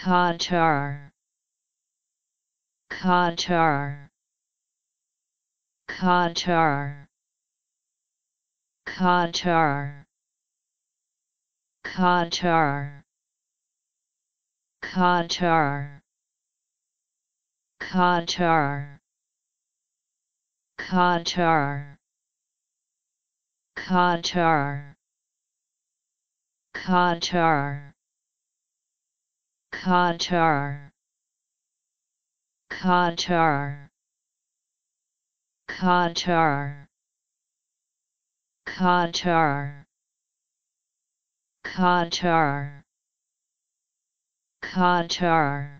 Qatar Qatar Qatar Qatar Qatar Qatar Qatar Qatar Qatar Qatar Qatar Qatar Qatar Qatar Qatar Qatar